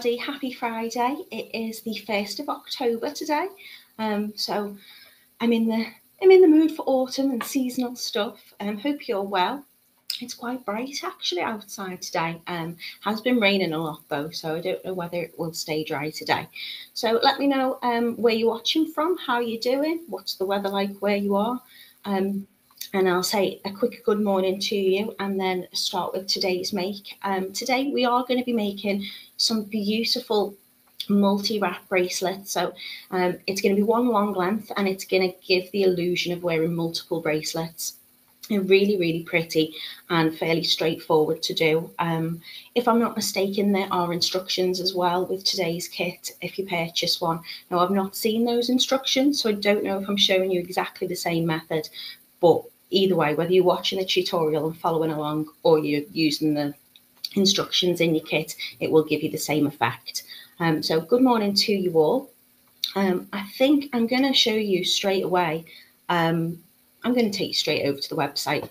Happy Friday. It is the 1st of October today. Um, so I'm in the I'm in the mood for autumn and seasonal stuff. Um, hope you're well. It's quite bright actually outside today. Um, has been raining a lot though, so I don't know whether it will stay dry today. So let me know um, where you're watching from, how you're doing, what's the weather like where you are. Um, and I'll say a quick good morning to you and then start with today's make. Um, today we are going to be making some beautiful multi-wrap bracelets. So um, it's going to be one long length and it's going to give the illusion of wearing multiple bracelets. Really, really pretty and fairly straightforward to do. Um, if I'm not mistaken, there are instructions as well with today's kit if you purchase one. Now, I've not seen those instructions, so I don't know if I'm showing you exactly the same method, but either way, whether you're watching the tutorial and following along or you're using the instructions in your kit, it will give you the same effect. Um, so good morning to you all. Um, I think I'm going to show you straight away. Um, I'm going to take you straight over to the website.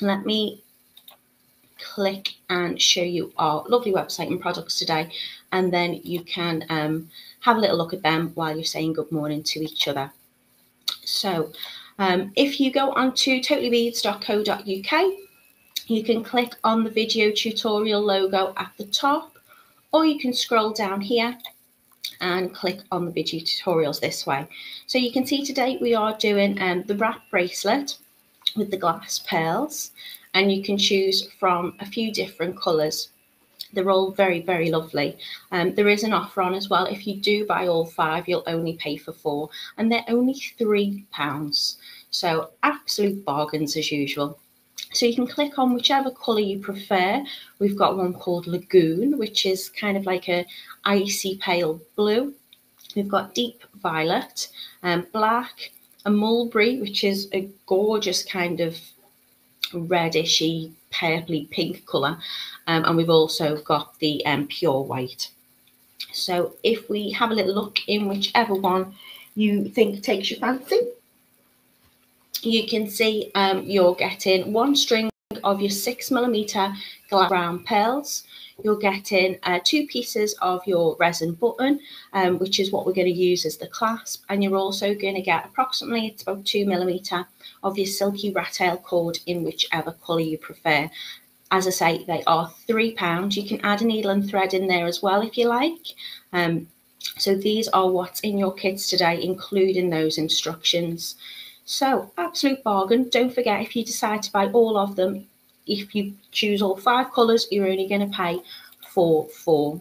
Let me click and show you our lovely website and products today. And then you can um, have a little look at them while you're saying good morning to each other. So um, if you go onto totallybeads.co.uk, you can click on the video tutorial logo at the top, or you can scroll down here and click on the video tutorials this way. So you can see today we are doing um, the wrap bracelet with the glass pearls, and you can choose from a few different colours. They're all very, very lovely. Um, there is an offer on as well. If you do buy all five, you'll only pay for four, and they're only £3. So, absolute bargains as usual. So you can click on whichever colour you prefer. We've got one called Lagoon, which is kind of like a icy pale blue. We've got deep violet, um, black, a mulberry, which is a gorgeous kind of reddishy, purpley pink colour. Um, and we've also got the um, pure white. So if we have a little look in whichever one you think takes your fancy, you can see um, you're getting one string of your six millimeter glass brown pearls. You're getting uh, two pieces of your resin button, um, which is what we're going to use as the clasp. And you're also going to get approximately, it's about two millimeter of your silky rat tail cord in whichever colour you prefer. As I say, they are three pounds. You can add a needle and thread in there as well if you like. Um, so these are what's in your kits today, including those instructions. So, absolute bargain. Don't forget, if you decide to buy all of them, if you choose all five colours, you're only going to pay for four.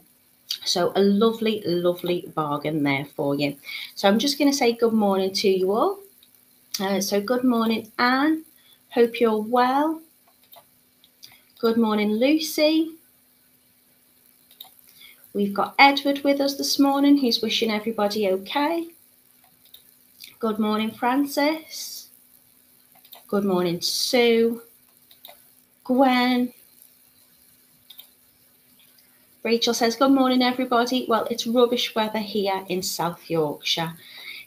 So, a lovely, lovely bargain there for you. So, I'm just going to say good morning to you all. Uh, so, good morning, Anne. Hope you're well. Good morning, Lucy. We've got Edward with us this morning, who's wishing everybody okay. Good morning, Francis. Good morning, Sue. Gwen. Rachel says, Good morning, everybody. Well, it's rubbish weather here in South Yorkshire.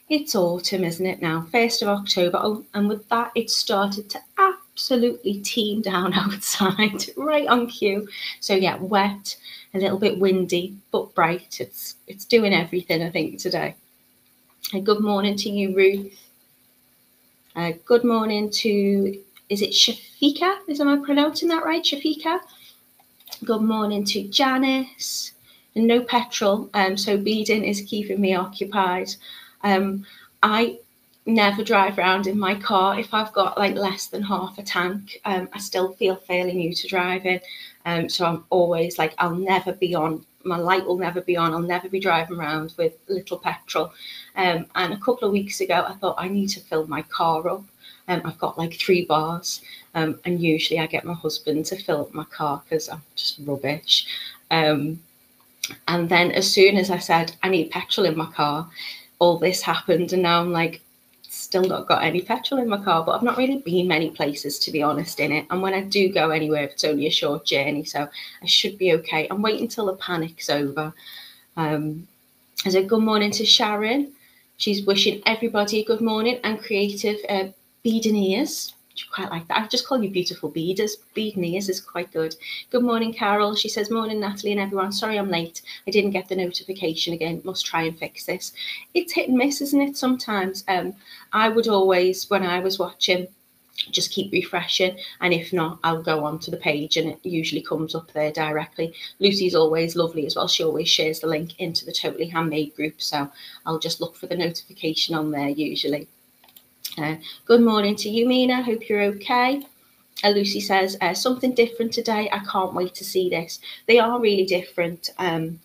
It's autumn, isn't it now? 1st of October. Oh, and with that, it started to absolutely teem down outside, right on cue. So, yeah, wet, a little bit windy, but bright. It's, it's doing everything, I think, today. And good morning to you, Ruth. Uh, good morning to, is it Shafika? Is am I pronouncing that right? Shafika. Good morning to Janice. And no petrol, um, so beading is keeping me occupied. Um, I never drive around in my car if I've got like less than half a tank. Um, I still feel fairly new to driving, um, so I'm always like I'll never be on my light will never be on. I'll never be driving around with little petrol. Um, and a couple of weeks ago, I thought I need to fill my car up. Um, I've got like three bars, um, and usually I get my husband to fill up my car because I'm just rubbish. Um, and then as soon as I said I need petrol in my car, all this happened, and now I'm like, still not got any petrol in my car, but I've not really been many places to be honest in it. And when I do go anywhere, it's only a short journey, so I should be okay. I'm waiting until the panic's over. Um, so good morning to Sharon. She's wishing everybody a good morning and creative uh, beading ears. quite like that. I just call you beautiful beaders. Bead ears is quite good. Good morning, Carol. She says, Morning, Natalie and everyone. Sorry I'm late. I didn't get the notification again. Must try and fix this. It's hit and miss, isn't it? Sometimes um, I would always, when I was watching, just keep refreshing and if not i'll go on to the page and it usually comes up there directly lucy's always lovely as well she always shares the link into the totally handmade group so i'll just look for the notification on there usually good morning to you, Mina. Hope you're okay. Uh, Lucy says, uh, something different today. I can't wait to see this. They are really different. Um,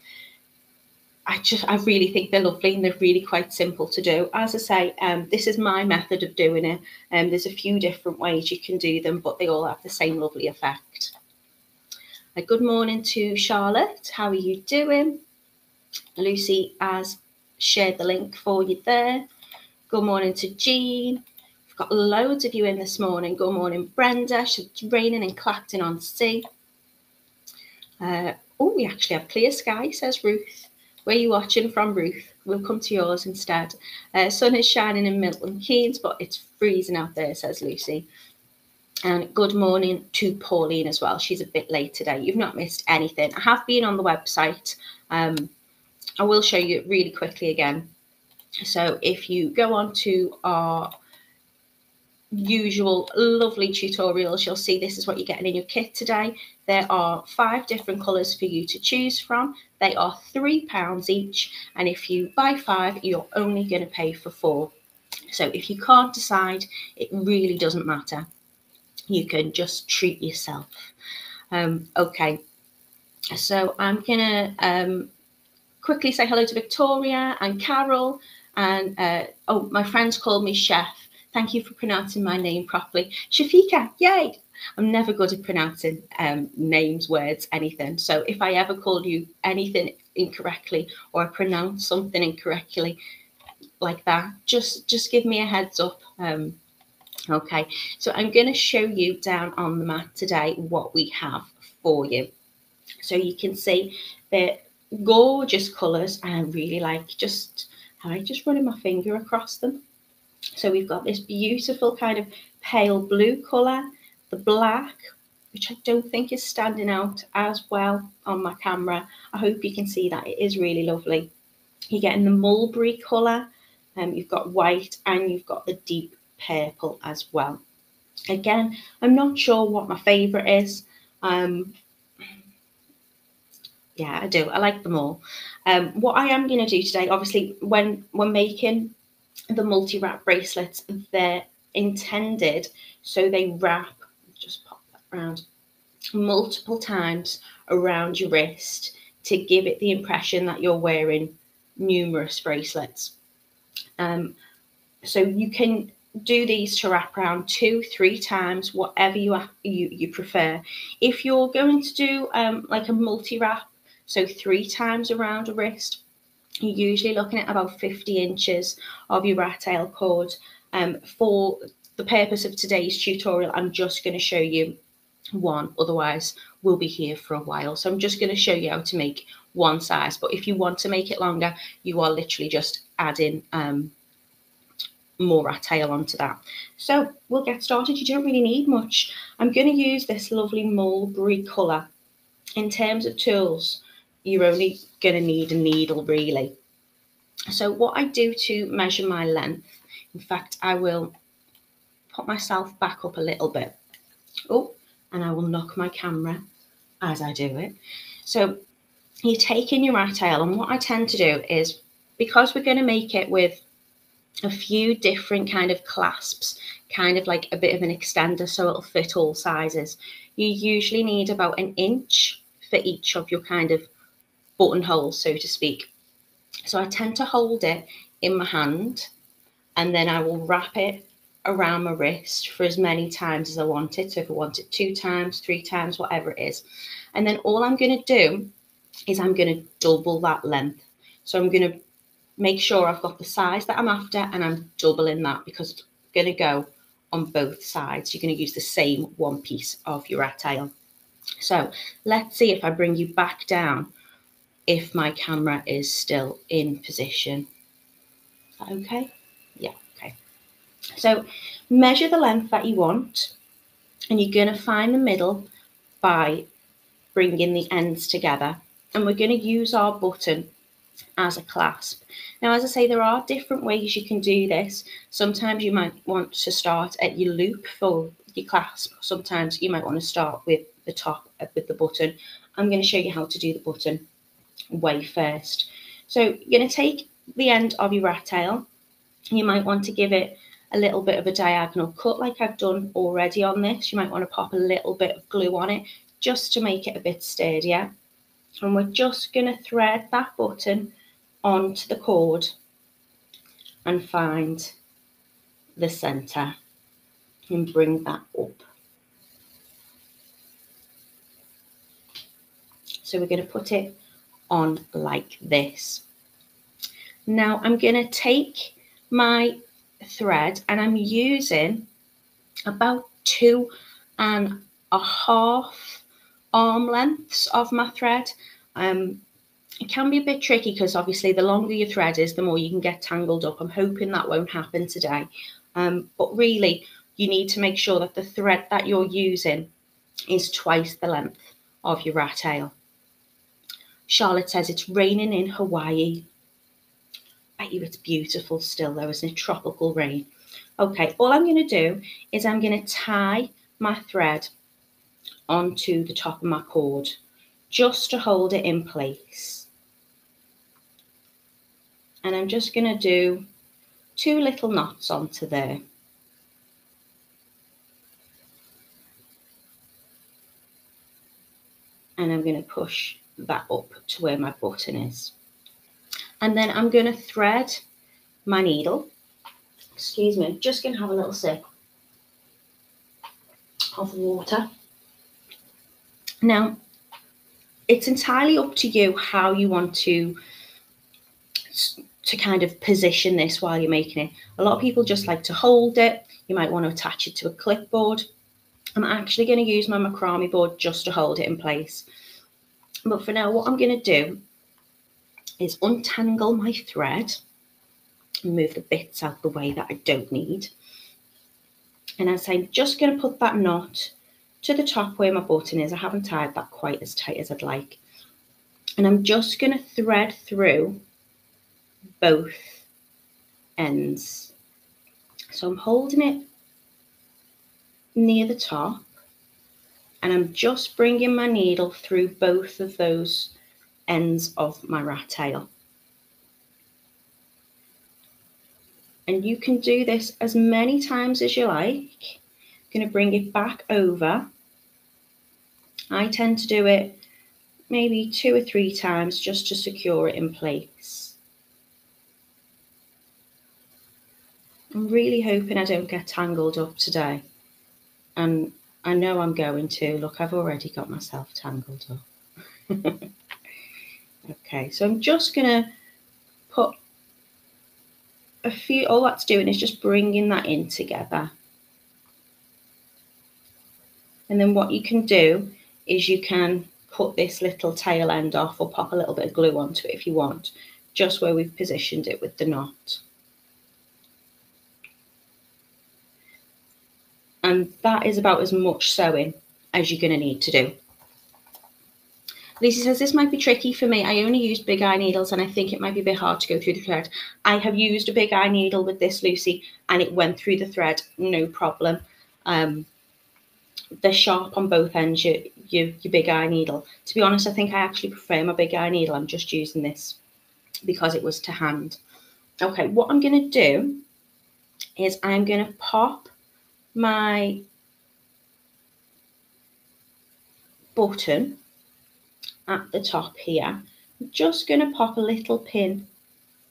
I just, I really think they're lovely and they're really quite simple to do. As I say, um, this is my method of doing it. Um, there's a few different ways you can do them, but they all have the same lovely effect. Uh, good morning to Charlotte. How are you doing? Lucy has shared the link for you there. Good morning to Jean. We've got loads of you in this morning. Good morning, Brenda. It's raining in Clacton on Sea. Uh, oh, we actually have clear sky, says Ruth. Where are you watching from, Ruth? We'll come to yours instead. Uh, sun is shining in Milton Keynes, but it's freezing out there, says Lucy. And good morning to Pauline as well. She's a bit late today. You've not missed anything. I have been on the website. Um, I will show you really quickly again so if you go on to our usual lovely tutorials, you'll see this is what you're getting in your kit today. There are five different colours for you to choose from. They are £3 each. And if you buy five, you're only going to pay for four. So if you can't decide, it really doesn't matter. You can just treat yourself. Um, okay, so I'm going to um, quickly say hello to Victoria and Carol and uh, oh, my friends called me chef. Thank you for pronouncing my name properly. Shafika, yay! I'm never good at pronouncing um, names, words, anything. So if I ever call you anything incorrectly or I pronounce something incorrectly like that, just just give me a heads up. Um, okay, so I'm going to show you down on the mat today what we have for you. So you can see the gorgeous colours I really like just I just running my finger across them. So we've got this beautiful kind of pale blue colour, the black, which I don't think is standing out as well on my camera. I hope you can see that. It is really lovely. You're getting the mulberry colour, um, you've got white, and you've got the deep purple as well. Again, I'm not sure what my favourite is. Um, yeah, I do. I like them all. Um, what I am going to do today, obviously, when we're making the multi-wrap bracelets, they're intended so they wrap, just pop that around, multiple times around your wrist to give it the impression that you're wearing numerous bracelets. Um, so you can do these to wrap around two, three times, whatever you you, you prefer. If you're going to do um, like a multi wrap, so three times around a wrist. You're usually looking at about 50 inches of your rat tail cord. Um, for the purpose of today's tutorial, I'm just going to show you one, otherwise we'll be here for a while. So I'm just going to show you how to make one size. But if you want to make it longer, you are literally just adding um, more rat tail onto that. So we'll get started. You don't really need much. I'm going to use this lovely mulberry colour. In terms of tools, you're only going to need a needle really. So what I do to measure my length, in fact, I will put myself back up a little bit. Oh, and I will knock my camera as I do it. So you take in your rat tail, and what I tend to do is because we're going to make it with a few different kind of clasps, kind of like a bit of an extender so it'll fit all sizes. You usually need about an inch for each of your kind of buttonhole, so to speak. So I tend to hold it in my hand and then I will wrap it around my wrist for as many times as I want it. So if I want it two times, three times, whatever it is. And then all I'm going to do is I'm going to double that length. So I'm going to make sure I've got the size that I'm after and I'm doubling that because it's going to go on both sides. You're going to use the same one piece of your rat tail. So let's see if I bring you back down if my camera is still in position. Is that okay? Yeah, okay. So measure the length that you want and you're going to find the middle by bringing the ends together. And we're going to use our button as a clasp. Now, as I say, there are different ways you can do this. Sometimes you might want to start at your loop for your clasp. Sometimes you might want to start with the top uh, with the button. I'm going to show you how to do the button way first. So you're going to take the end of your rat tail. You might want to give it a little bit of a diagonal cut like I've done already on this. You might want to pop a little bit of glue on it just to make it a bit sturdier. And we're just going to thread that button onto the cord and find the centre and bring that up. So we're going to put it on like this. Now I'm going to take my thread and I'm using about two and a half arm lengths of my thread. Um, it can be a bit tricky because obviously the longer your thread is, the more you can get tangled up. I'm hoping that won't happen today. Um, but really, you need to make sure that the thread that you're using is twice the length of your rat tail. Charlotte says it's raining in Hawaii bet you it's beautiful still though, isn't it? Tropical rain. Okay, all I'm going to do is I'm going to tie my thread onto the top of my cord just to hold it in place. And I'm just going to do two little knots onto there. And I'm going to push that up to where my button is. And then I'm going to thread my needle. Excuse me, just going to have a little sip of water. Now, it's entirely up to you how you want to to kind of position this while you're making it. A lot of people just like to hold it. You might want to attach it to a clipboard. I'm actually going to use my macrame board just to hold it in place. But for now, what I'm going to do is untangle my thread and move the bits out the way that I don't need. And as I'm just going to put that knot to the top where my button is. I haven't tied that quite as tight as I'd like. And I'm just going to thread through both ends. So I'm holding it near the top and I'm just bringing my needle through both of those ends of my rat tail. And you can do this as many times as you like. I'm going to bring it back over. I tend to do it maybe two or three times just to secure it in place. I'm really hoping I don't get tangled up today. And I know I'm going to. Look, I've already got myself tangled up. Okay, so I'm just going to put a few, all that's doing is just bringing that in together. And then what you can do is you can cut this little tail end off or pop a little bit of glue onto it if you want, just where we've positioned it with the knot. And that is about as much sewing as you're going to need to do. Lucy says, this might be tricky for me. I only use big eye needles and I think it might be a bit hard to go through the thread. I have used a big eye needle with this, Lucy, and it went through the thread, no problem. Um, they're sharp on both ends, your, your, your big eye needle. To be honest, I think I actually prefer my big eye needle. I'm just using this because it was to hand. Okay, what I'm going to do is I'm going to pop my button at the top here. I'm just going to pop a little pin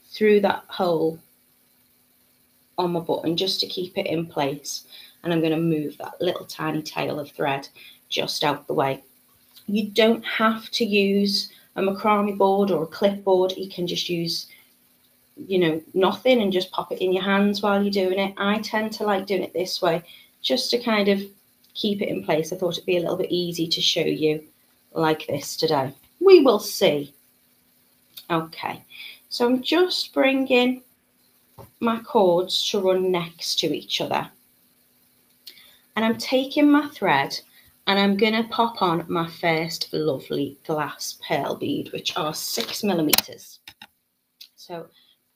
through that hole on my button just to keep it in place. And I'm going to move that little tiny tail of thread just out the way. You don't have to use a macrame board or a clipboard. You can just use, you know, nothing and just pop it in your hands while you're doing it. I tend to like doing it this way just to kind of keep it in place. I thought it'd be a little bit easy to show you like this today. We will see. Okay, so I'm just bringing my cords to run next to each other. And I'm taking my thread and I'm going to pop on my first lovely glass pearl bead, which are six millimeters. So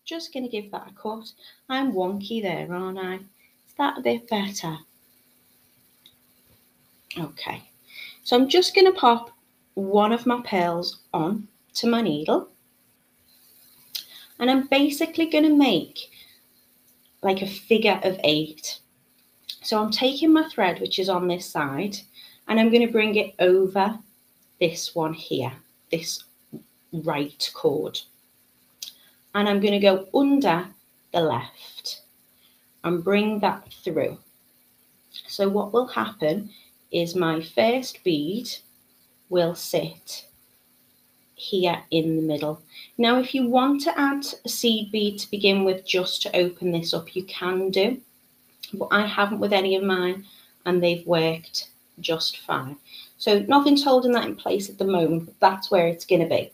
just going to give that a cut. I'm wonky there, aren't I? Is that a bit better? Okay, so I'm just going to pop one of my pearls on to my needle. And I'm basically going to make like a figure of eight. So I'm taking my thread, which is on this side, and I'm going to bring it over this one here, this right cord. And I'm going to go under the left and bring that through. So what will happen is my first bead will sit here in the middle. Now, if you want to add a seed bead to begin with, just to open this up, you can do. But I haven't with any of mine, and they've worked just fine. So nothing's holding that in place at the moment, but that's where it's going to be.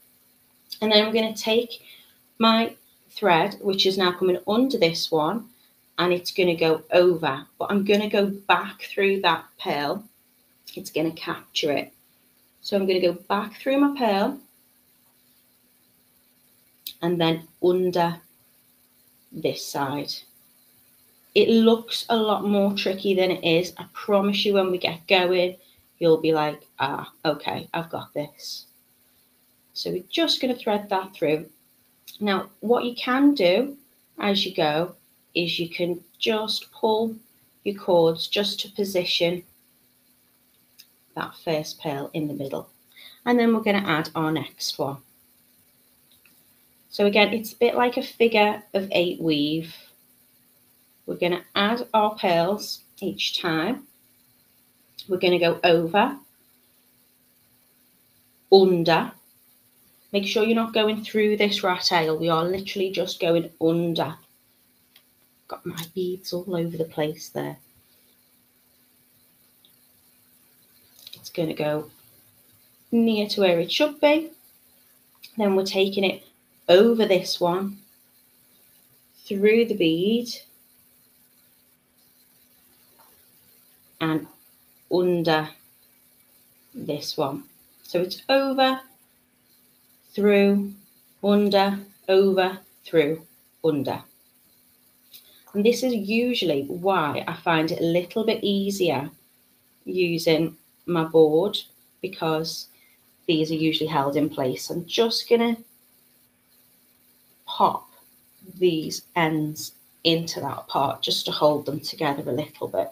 And then I'm going to take my thread, which is now coming under this one, and it's going to go over. But I'm going to go back through that pearl. It's going to capture it. So I'm going to go back through my pearl and then under this side. It looks a lot more tricky than it is. I promise you, when we get going, you'll be like, ah, okay, I've got this. So we're just going to thread that through. Now, what you can do as you go is you can just pull your cords just to position that first pearl in the middle. And then we're going to add our next one. So again, it's a bit like a figure of eight weave. We're going to add our pearls each time. We're going to go over, under. Make sure you're not going through this rat tail. We are literally just going under. Got my beads all over the place there. It's going to go near to where it should be. Then we're taking it over this one, through the bead, and under this one. So it's over, through, under, over, through, under. And this is usually why I find it a little bit easier using my board because these are usually held in place. I'm just going to pop these ends into that part just to hold them together a little bit.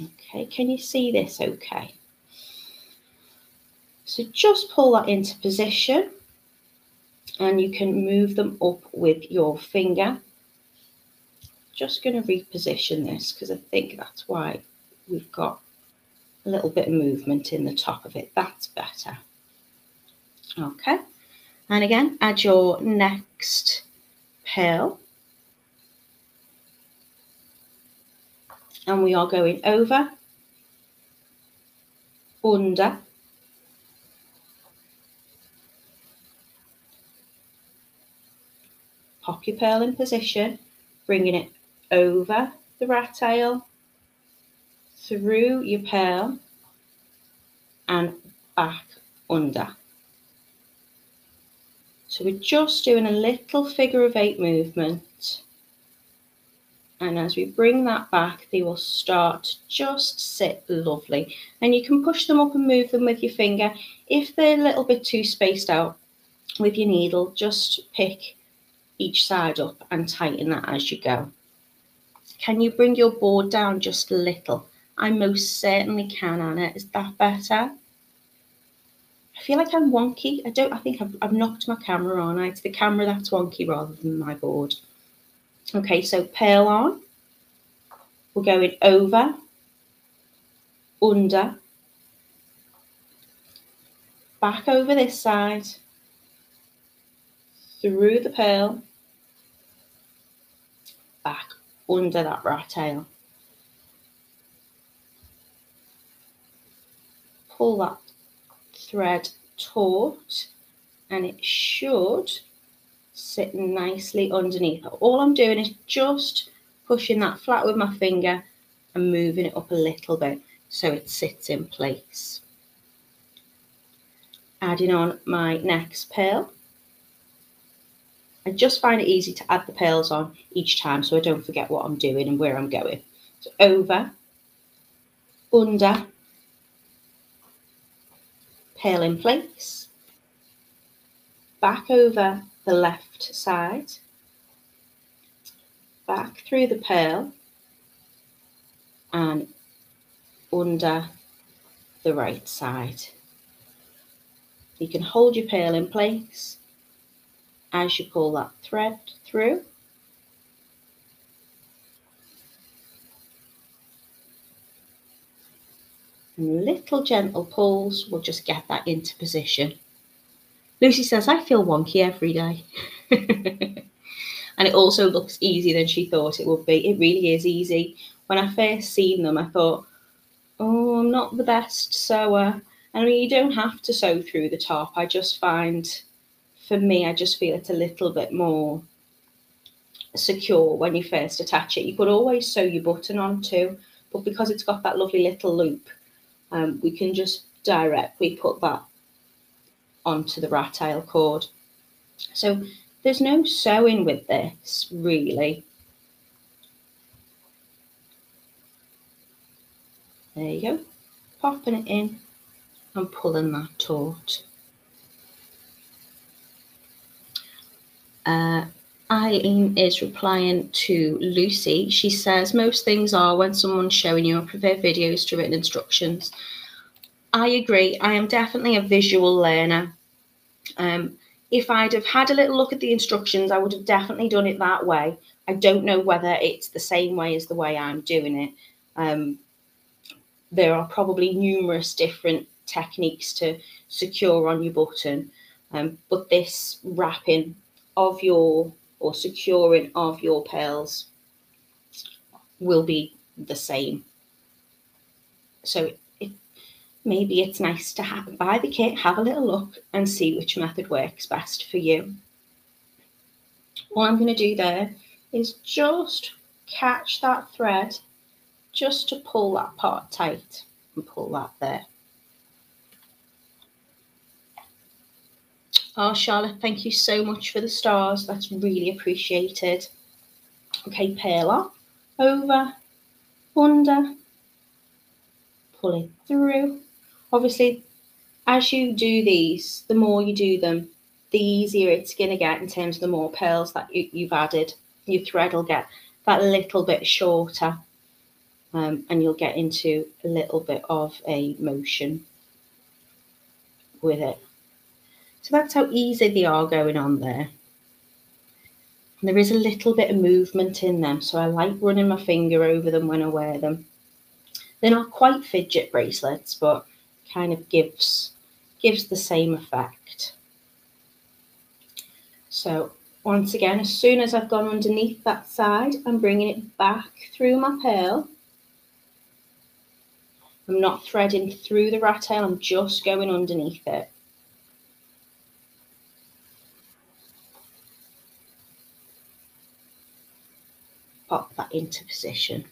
Okay, can you see this okay? So just pull that into position and you can move them up with your finger. Just going to reposition this because I think that's why we've got a little bit of movement in the top of it. That's better. Okay. And again, add your next pearl. And we are going over, under, pop your pearl in position, bringing it over the rat tail, through your pearl, and back under. So we're just doing a little figure of eight movement. And as we bring that back, they will start to just sit lovely. And you can push them up and move them with your finger. If they're a little bit too spaced out with your needle, just pick each side up and tighten that as you go. Can you bring your board down just a little? I most certainly can, Anna. Is that better? I feel like I'm wonky. I don't, I think I've, I've knocked my camera on. It's the camera that's wonky rather than my board. Okay, so pearl on. We're going over, under, back over this side, through the pearl, back under that rat tail. Pull that thread taut and it should sit nicely underneath. All I'm doing is just pushing that flat with my finger and moving it up a little bit so it sits in place. Adding on my next pearl. I just find it easy to add the pearls on each time so I don't forget what I'm doing and where I'm going. So over, under, pearl in place, back over the left side, back through the pearl and under the right side. You can hold your pearl in place as you pull that thread through. And little gentle pulls will just get that into position. Lucy says, I feel wonky every day. and it also looks easier than she thought it would be. It really is easy. When I first seen them, I thought, oh, I'm not the best sewer. I mean, you don't have to sew through the top. I just find, for me, I just feel it's a little bit more secure when you first attach it. You could always sew your button on too, but because it's got that lovely little loop, um, we can just directly put that onto the rat tail cord. So there's no sewing with this really. There you go, popping it in and pulling that taut. Uh, Eileen is replying to Lucy. She says, Most things are when someone's showing you. I prefer videos to written instructions. I agree. I am definitely a visual learner. Um, if I'd have had a little look at the instructions, I would have definitely done it that way. I don't know whether it's the same way as the way I'm doing it. Um, there are probably numerous different techniques to secure on your button, um, but this wrapping of your or securing of your pearls will be the same. So it, maybe it's nice to have, buy the kit, have a little look and see which method works best for you. What I'm going to do there is just catch that thread just to pull that part tight and pull that there. Oh, Charlotte, thank you so much for the stars. That's really appreciated. Okay, pearl off, over, under, pull it through. Obviously, as you do these, the more you do them, the easier it's going to get in terms of the more pearls that you, you've added. Your thread will get that little bit shorter um, and you'll get into a little bit of a motion with it. So that's how easy they are going on there. And there is a little bit of movement in them, so I like running my finger over them when I wear them. They're not quite fidget bracelets, but kind of gives gives the same effect. So once again, as soon as I've gone underneath that side, I'm bringing it back through my pearl. I'm not threading through the rat tail, I'm just going underneath it. Pop that into position.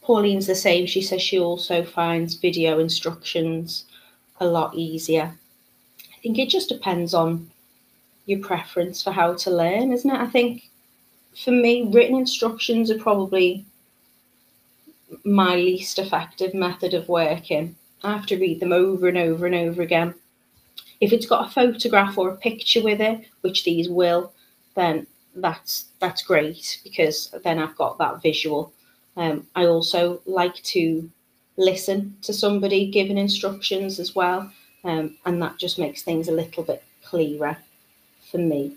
Pauline's the same. She says she also finds video instructions a lot easier. I think it just depends on your preference for how to learn, isn't it? I think for me, written instructions are probably my least effective method of working. I have to read them over and over and over again. If it's got a photograph or a picture with it, which these will, then that's that's great because then I've got that visual. Um, I also like to listen to somebody giving instructions as well, um, and that just makes things a little bit clearer for me.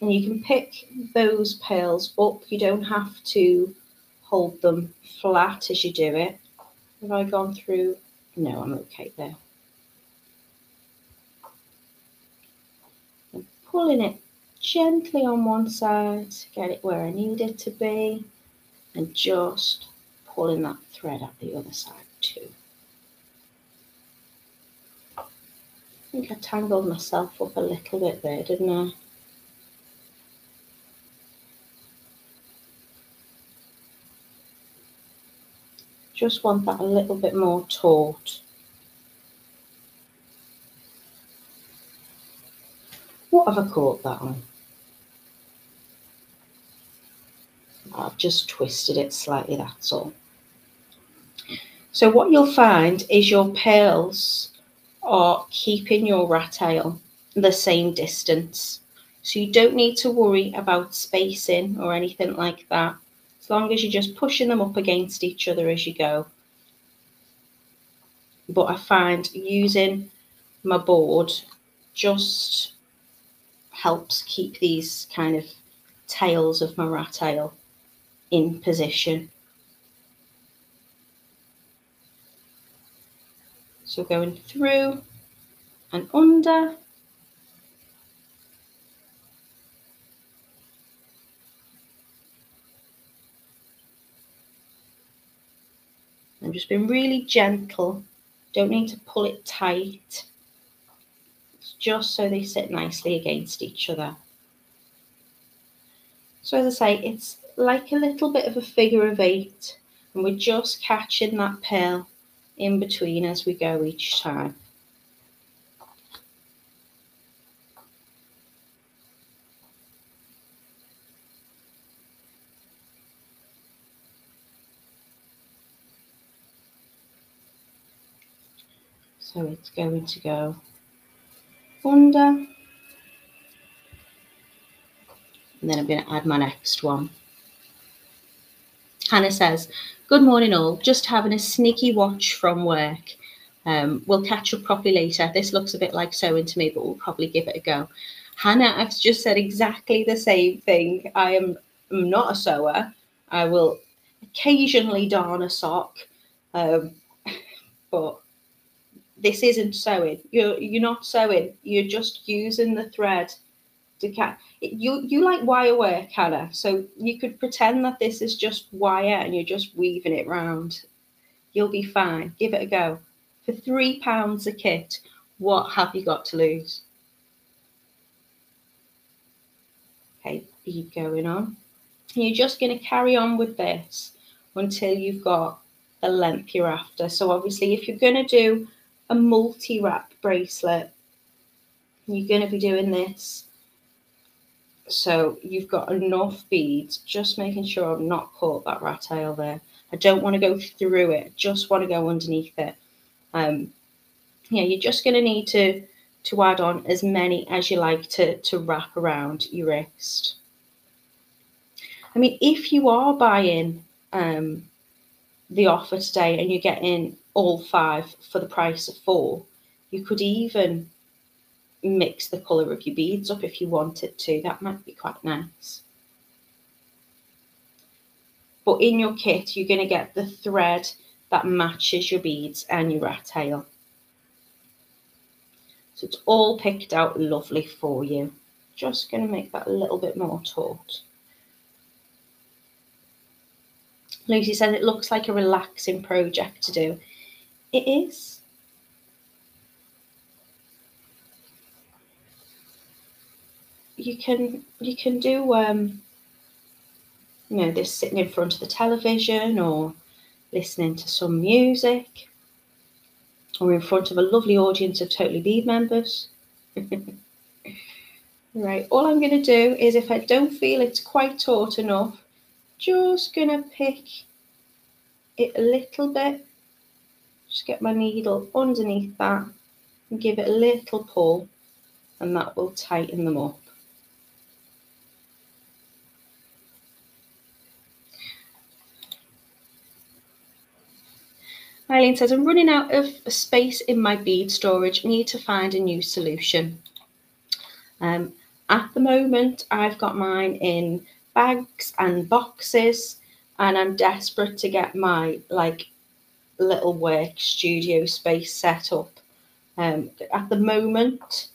And you can pick those pearls up. You don't have to hold them flat as you do it. Have I gone through? No, I'm okay there. I'm pulling it gently on one side, get it where I need it to be, and just pulling that thread up the other side too. I think I tangled myself up a little bit there, didn't I? Just want that a little bit more taut. What have I caught that on? I've just twisted it slightly, that's all. So what you'll find is your pearls are keeping your rat tail the same distance. So you don't need to worry about spacing or anything like that. As long as you're just pushing them up against each other as you go. But I find using my board just helps keep these kind of tails of my rat tail in position. So going through and under. I'm just being really gentle. Don't need to pull it tight. It's just so they sit nicely against each other. So as I say, it's like a little bit of a figure of eight and we're just catching that pearl in between as we go each time. So it's going to go under. And then I'm going to add my next one. Hannah says, Good morning, all. Just having a sneaky watch from work. Um, we'll catch up properly later. This looks a bit like sewing to me, but we'll probably give it a go. Hannah, I've just said exactly the same thing. I am not a sewer. I will occasionally darn a sock, um, but this isn't sewing. You're you're not sewing. You're just using the thread you you like wire work, Hannah. So you could pretend that this is just wire and you're just weaving it round. You'll be fine. Give it a go. For three pounds a kit, what have you got to lose? Okay, bead going on. And you're just going to carry on with this until you've got the length you're after. So obviously, if you're going to do a multi-wrap bracelet, you're going to be doing this so you've got enough beads, just making sure I've not caught that rat tail there. I don't want to go through it, I just want to go underneath it. Um, yeah, you're just going to need to to add on as many as you like to, to wrap around your wrist. I mean, if you are buying um, the offer today and you're getting all five for the price of four, you could even mix the colour of your beads up if you wanted to. That might be quite nice. But in your kit, you're going to get the thread that matches your beads and your rat tail. So it's all picked out lovely for you. Just going to make that a little bit more taut. Lucy says it looks like a relaxing project to do. It is. You can you can do um, you know this sitting in front of the television or listening to some music or in front of a lovely audience of Totally Bead members. right, all I'm going to do is if I don't feel it's quite taut enough, just going to pick it a little bit. Just get my needle underneath that and give it a little pull and that will tighten them up. Eileen says, I'm running out of space in my bead storage, need to find a new solution. Um, at the moment, I've got mine in bags and boxes, and I'm desperate to get my like little work studio space set up. Um, at the moment,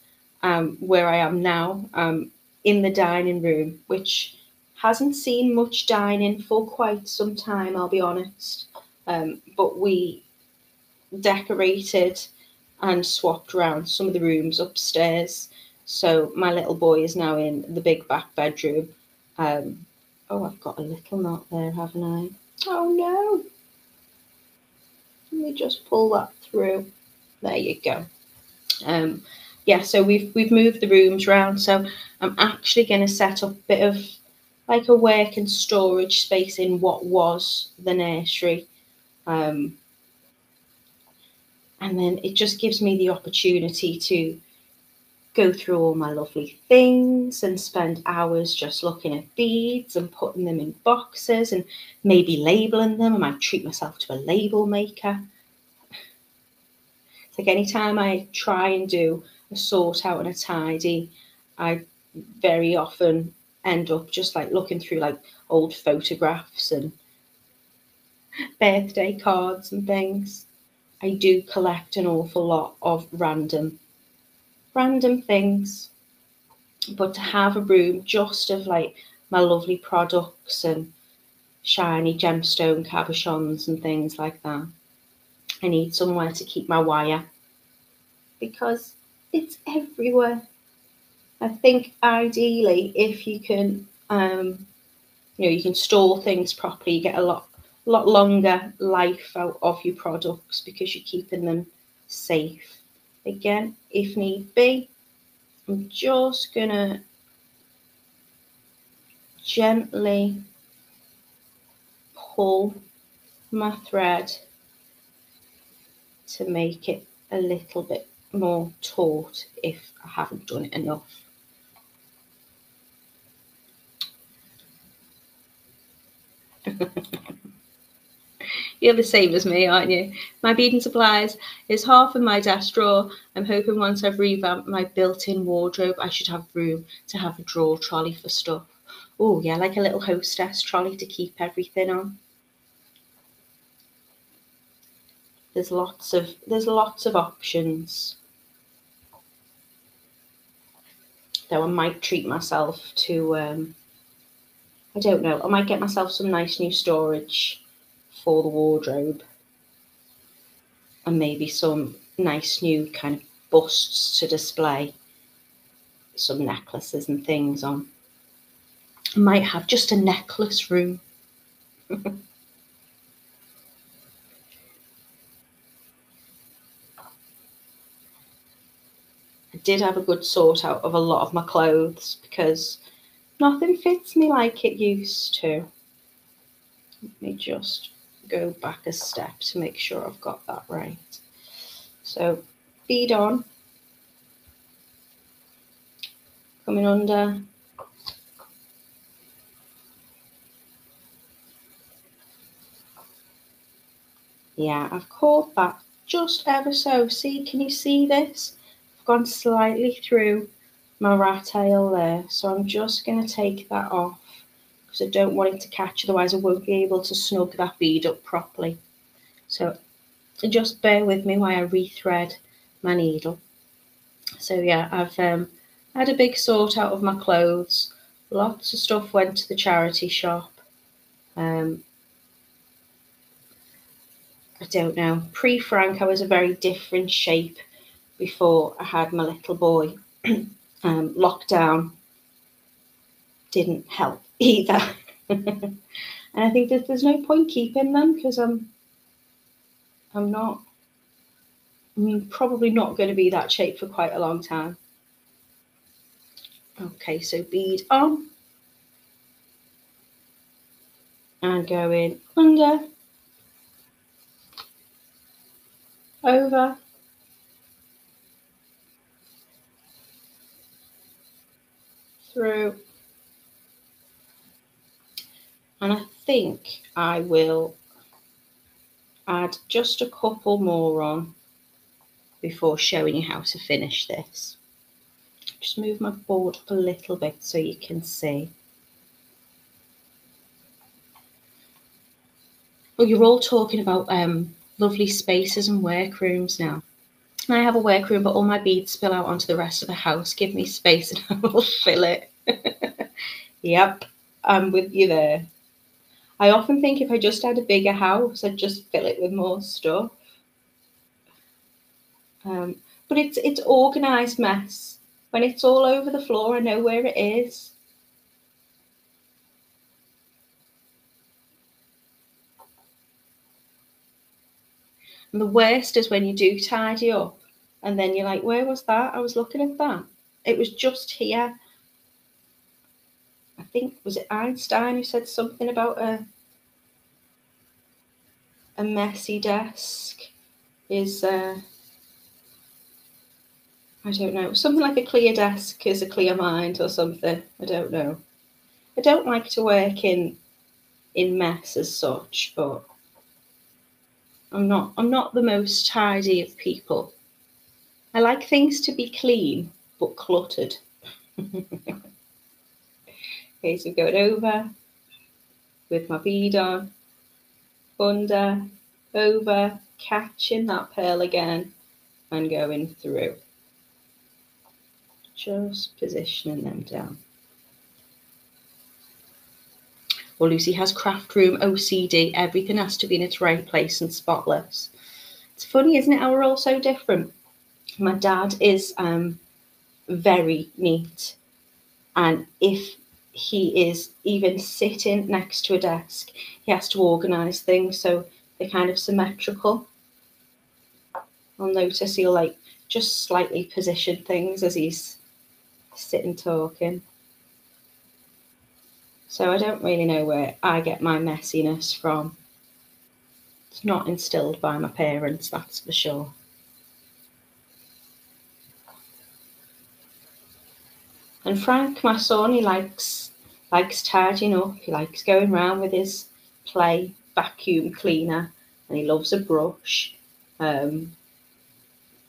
um, where I am now, um, in the dining room, which hasn't seen much dining for quite some time, I'll be honest. Um, but we decorated and swapped around some of the rooms upstairs. So my little boy is now in the big back bedroom. Um, oh, I've got a little knot there, haven't I? Oh no. Let me just pull that through. There you go. Um, yeah, so we've we've moved the rooms around. So I'm actually going to set up a bit of like a work and storage space in what was the nursery. Um, and then it just gives me the opportunity to go through all my lovely things and spend hours just looking at beads and putting them in boxes and maybe labeling them. I might treat myself to a label maker. It's like anytime I try and do a sort out and a tidy, I very often end up just like looking through like old photographs and birthday cards and things. I do collect an awful lot of random random things. But to have a room just of like my lovely products and shiny gemstone cabochons and things like that. I need somewhere to keep my wire because it's everywhere. I think ideally, if you can, um, you know, you can store things properly, you get a lot, lot longer life out of your products because you're keeping them safe. Again, if need be, I'm just gonna gently pull my thread to make it a little bit more taut if I haven't done it enough. You're the same as me, aren't you? My beading supplies is half in my desk drawer. I'm hoping once I've revamped my built-in wardrobe, I should have room to have a drawer trolley for stuff. Oh yeah, like a little hostess trolley to keep everything on. There's lots of there's lots of options. Though I might treat myself to um, I don't know. I might get myself some nice new storage for the wardrobe and maybe some nice new kind of busts to display some necklaces and things on. I might have just a necklace room. I did have a good sort out of a lot of my clothes because nothing fits me like it used to. Let me just go back a step to make sure I've got that right. So bead on, coming under, yeah, I've caught that just ever so. See, can you see this? I've gone slightly through my rat tail there. So I'm just going to take that off because I don't want it to catch, otherwise I won't be able to snug that bead up properly. So just bear with me while I rethread my needle. So yeah, I've um, had a big sort out of my clothes. Lots of stuff went to the charity shop. Um, I don't know. Pre Frank, I was a very different shape before I had my little boy. um, lockdown didn't help either. and I think there's no point keeping them because I'm I'm not I'm probably not going to be that shape for quite a long time. Okay, so bead on and going under, over, through and I think I will add just a couple more on before showing you how to finish this. Just move my board up a little bit so you can see. Well, you're all talking about um, lovely spaces and workrooms now. I have a workroom, but all my beads spill out onto the rest of the house. Give me space and I will fill it. yep, I'm with you there. I often think if I just had a bigger house, I'd just fill it with more stuff. Um, but it's it's organised mess. When it's all over the floor, I know where it is. And the worst is when you do tidy up and then you're like, where was that? I was looking at that. It was just here. I think was it Einstein who said something about a a messy desk is uh, I don't know something like a clear desk is a clear mind or something. I don't know. I don't like to work in in mess as such, but I'm not I'm not the most tidy of people. I like things to be clean but cluttered. okay, so going over with my bead on, under, over, catching that pearl again and going through. Just positioning them down. Well, Lucy has craft room OCD. Everything has to be in its right place and spotless. It's funny, isn't it, how we're all so different? My dad is um, very neat. And if he is even sitting next to a desk, he has to organise things so they're kind of symmetrical. I'll notice he'll like just slightly position things as he's sitting talking. So I don't really know where I get my messiness from. It's not instilled by my parents, that's for sure. And Frank, my son, he likes likes tidying up. He likes going around with his play vacuum cleaner, and he loves a brush. Um,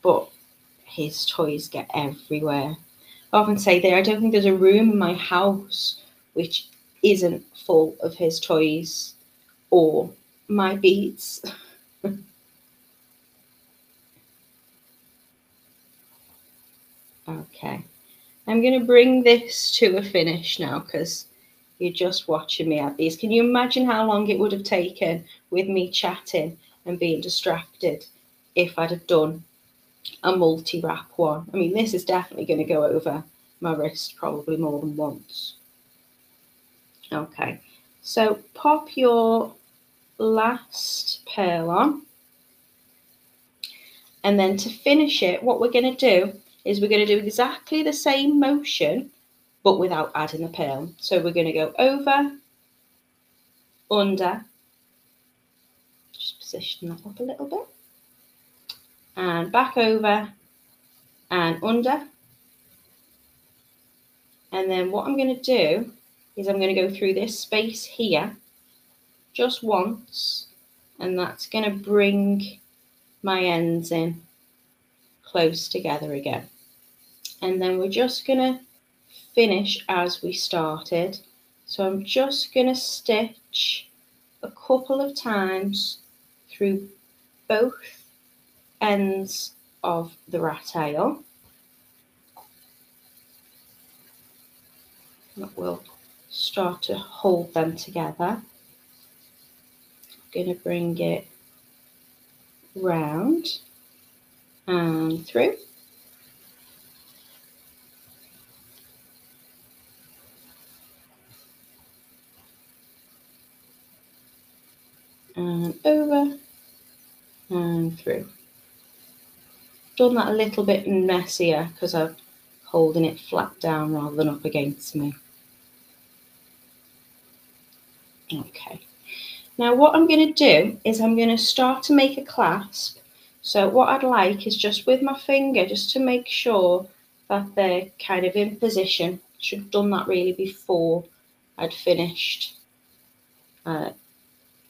but his toys get everywhere. I often say there, I don't think there's a room in my house which isn't full of his toys or my beads. okay. I'm going to bring this to a finish now because you're just watching me at these. Can you imagine how long it would have taken with me chatting and being distracted if I'd have done a multi-wrap one? I mean, this is definitely going to go over my wrist probably more than once. Okay, so pop your last pearl on. And then to finish it, what we're going to do is we're going to do exactly the same motion, but without adding the pearl. So we're going to go over, under, just position that up a little bit, and back over and under. And then what I'm going to do is I'm going to go through this space here just once, and that's going to bring my ends in close together again and then we're just going to finish as we started. So I'm just going to stitch a couple of times through both ends of the rat tail. That will start to hold them together. I'm going to bring it round and through. And over and through. Done that a little bit messier because I'm holding it flat down rather than up against me. Okay. Now what I'm going to do is I'm going to start to make a clasp. So what I'd like is just with my finger, just to make sure that they're kind of in position. Should have done that really before I'd finished uh,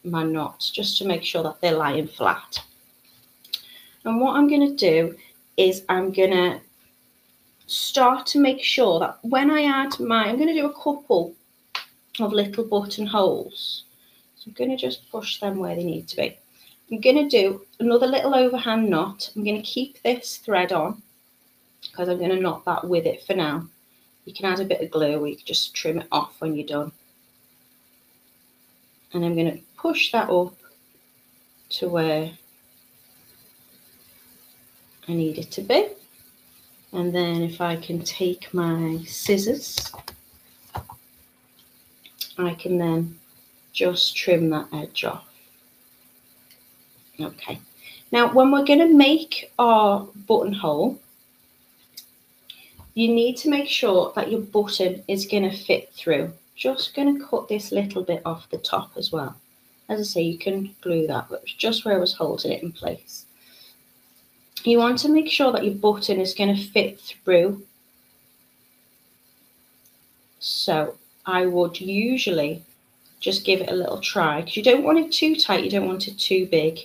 my knots just to make sure that they're lying flat. And what I'm going to do is I'm going to start to make sure that when I add my, I'm going to do a couple of little buttonholes. So I'm going to just push them where they need to be. I'm going to do another little overhand knot. I'm going to keep this thread on because I'm going to knot that with it for now. You can add a bit of glue or you can just trim it off when you're done. And I'm going to push that up to where I need it to be. And then if I can take my scissors, I can then just trim that edge off. Okay. Now, when we're going to make our buttonhole, you need to make sure that your button is going to fit through. Just going to cut this little bit off the top as well. As I say, you can glue that, but just where I was holding it in place. You want to make sure that your button is going to fit through. So I would usually just give it a little try because you don't want it too tight, you don't want it too big.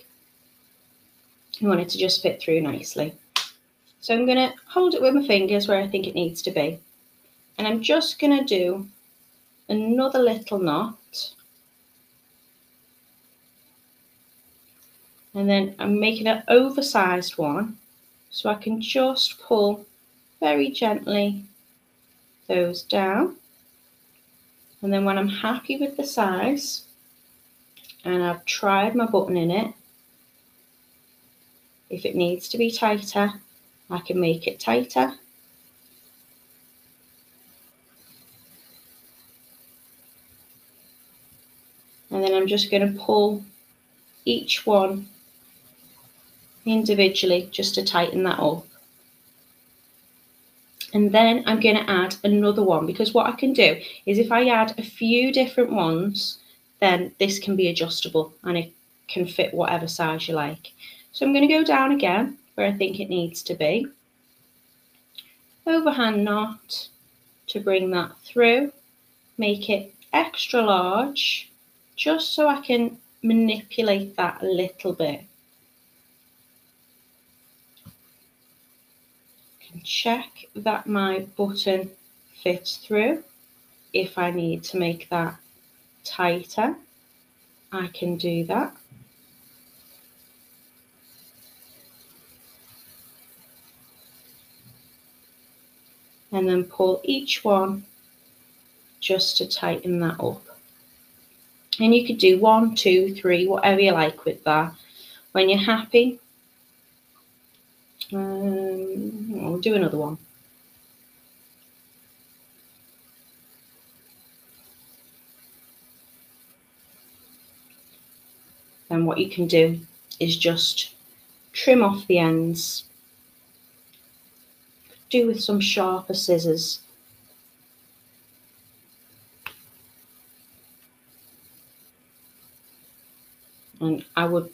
You want it to just fit through nicely. So I'm going to hold it with my fingers where I think it needs to be. And I'm just going to do another little knot. And then I'm making an oversized one. So I can just pull very gently those down. And then when I'm happy with the size and I've tried my button in it, if it needs to be tighter, I can make it tighter. And then I'm just going to pull each one individually just to tighten that up. And then I'm going to add another one because what I can do is if I add a few different ones, then this can be adjustable and it can fit whatever size you like. So I'm going to go down again where I think it needs to be. Overhand knot to bring that through. Make it extra large just so I can manipulate that a little bit. Check that my button fits through. If I need to make that tighter, I can do that. And then pull each one just to tighten that up. And you could do one, two, three, whatever you like with that. When you're happy, um, do another one. Then what you can do is just trim off the ends. Do with some sharper scissors. And I would,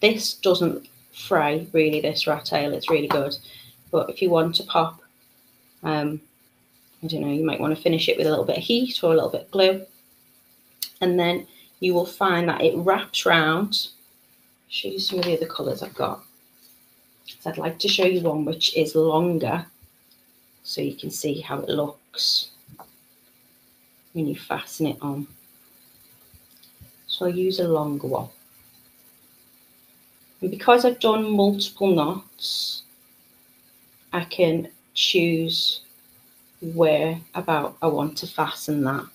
this doesn't fray, really, this rat tail. It's really good. But if you want to pop, um, I don't know, you might want to finish it with a little bit of heat or a little bit of glue. And then you will find that it wraps round. Show you some of the other colours I've got. So I'd like to show you one which is longer so you can see how it looks when you fasten it on. So I'll use a longer one. And because I've done multiple knots, I can choose where about I want to fasten that.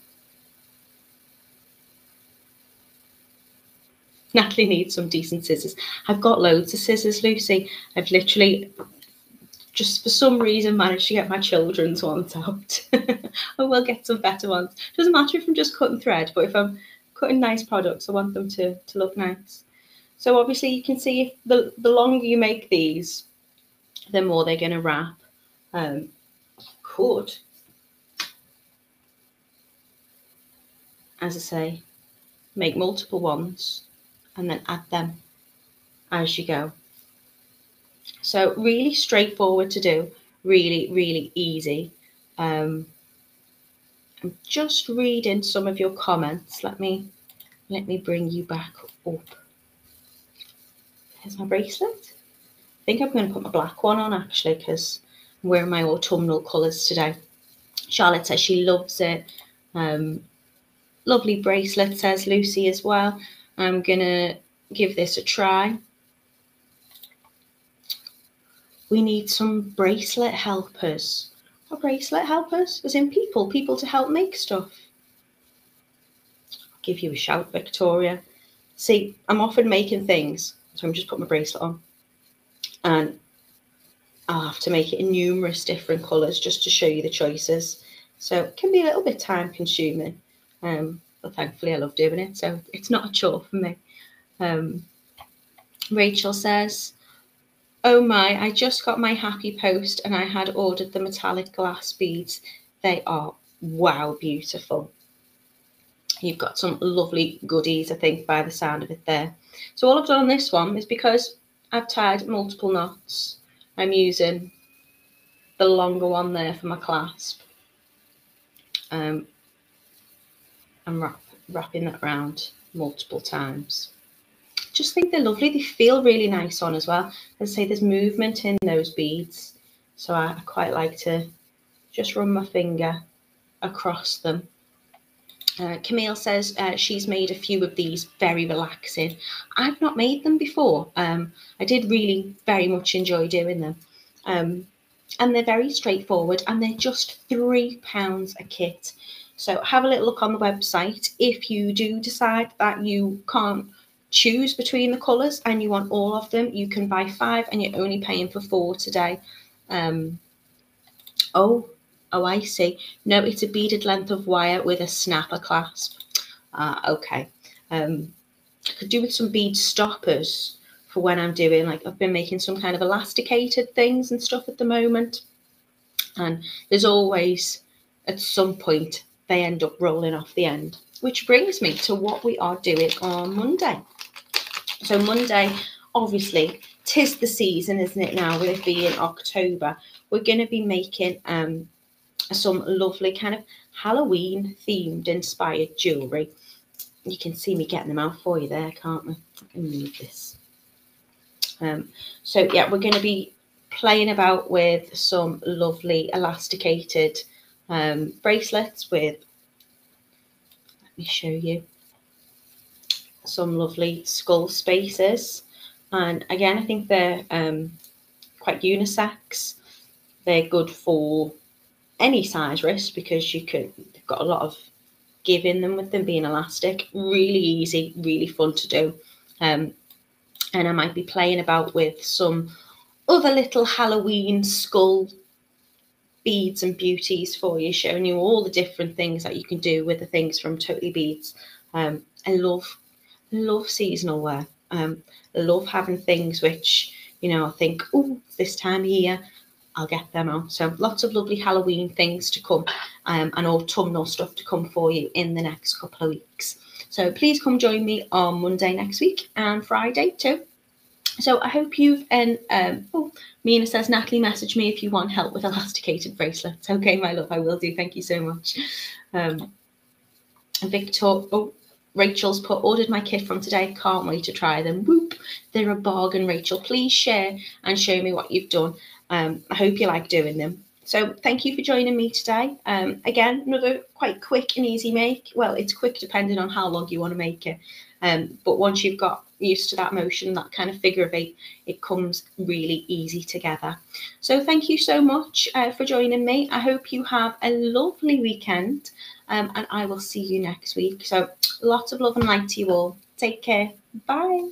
Natalie needs some decent scissors. I've got loads of scissors, Lucy. I've literally just for some reason managed to get my children's ones out. I will get some better ones. Doesn't matter if I'm just cutting thread, but if I'm cutting nice products, I want them to, to look nice. So obviously you can see if the, the longer you make these, the more they're going to wrap. Um, could, as I say, make multiple ones and then add them as you go. So really straightforward to do, really, really easy. Um, I'm just reading some of your comments. Let me let me bring you back up. Here's my bracelet. I think I'm going to put my black one on actually because I'm wearing my autumnal colours today. Charlotte says she loves it. Um, lovely bracelet, says Lucy as well. I'm going to give this a try. We need some bracelet helpers. What bracelet helpers? As in people, people to help make stuff. I'll give you a shout, Victoria. See, I'm often making things so I'm just putting my bracelet on. And I'll have to make it in numerous different colours just to show you the choices. So it can be a little bit time consuming, um, but thankfully I love doing it. So it's not a chore for me. Um, Rachel says, Oh my, I just got my happy post and I had ordered the metallic glass beads. They are wow beautiful. You've got some lovely goodies, I think, by the sound of it there. So all I've done on this one is because I've tied multiple knots, I'm using the longer one there for my clasp. Um, I'm wrap, wrapping that around multiple times. Just think they're lovely. They feel really nice on as well. As I say, there's movement in those beads. So I, I quite like to just run my finger across them uh, Camille says uh, she's made a few of these very relaxing. I've not made them before. Um, I did really very much enjoy doing them. Um, and they're very straightforward and they're just £3 a kit. So have a little look on the website. If you do decide that you can't choose between the colours and you want all of them, you can buy five and you're only paying for four today. Um, oh, Oh, I see. No, it's a beaded length of wire with a snapper clasp. Ah, okay. Um, I could do with some bead stoppers for when I'm doing, like, I've been making some kind of elasticated things and stuff at the moment. And there's always, at some point, they end up rolling off the end. Which brings me to what we are doing on Monday. So, Monday, obviously, tis the season, isn't it now, with it being October? We're going to be making um, some lovely kind of Halloween themed inspired jewellery. You can see me getting them out for you there, can't we? I this. Um, so yeah, we're going to be playing about with some lovely elasticated um, bracelets with, let me show you, some lovely skull spaces. And again, I think they're um, quite unisex. They're good for any size wrist because you could they've got a lot of give in them with them being elastic. Really easy, really fun to do. Um, and I might be playing about with some other little Halloween skull beads and beauties for you, showing you all the different things that you can do with the things from Totally Beads. Um, I love, love seasonal wear. Um, I love having things which, you know, I think, oh, this time of year, I'll get them out. So lots of lovely Halloween things to come um, and autumnal stuff to come for you in the next couple of weeks. So please come join me on Monday next week and Friday too. So I hope you've and um, oh, Mina says Natalie, message me if you want help with elasticated bracelets. Okay, my love, I will do. Thank you so much. Um, Victor, oh, Rachel's put ordered my kit from today. Can't wait to try them. Whoop, they're a bargain, Rachel. Please share and show me what you've done. Um, I hope you like doing them. So thank you for joining me today. Um, again, another quite quick and easy make. Well, it's quick depending on how long you want to make it. Um, but once you've got used to that motion, that kind of figure of eight, it comes really easy together. So thank you so much uh, for joining me. I hope you have a lovely weekend um, and I will see you next week. So lots of love and light to you all. Take care. Bye.